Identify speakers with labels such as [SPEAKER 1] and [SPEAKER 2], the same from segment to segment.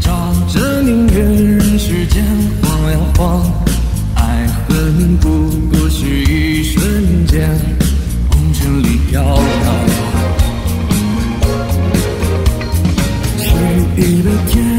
[SPEAKER 1] 照着明月，人世间晃呀晃，爱恨不过是一瞬间，红尘里飘摇。奇异的天。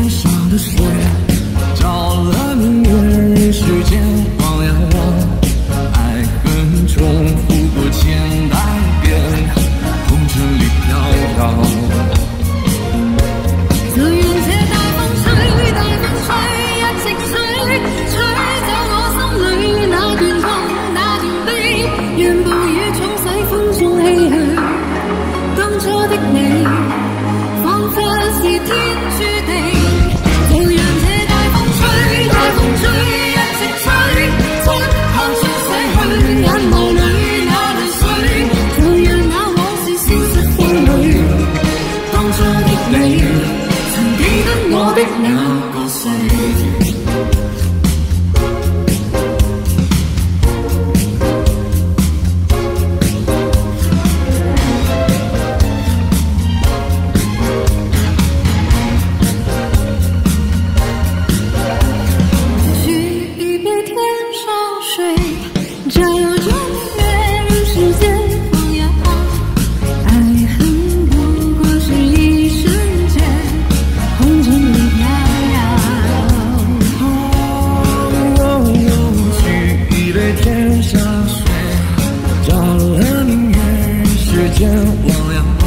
[SPEAKER 2] 天下雪，照了明
[SPEAKER 1] 我要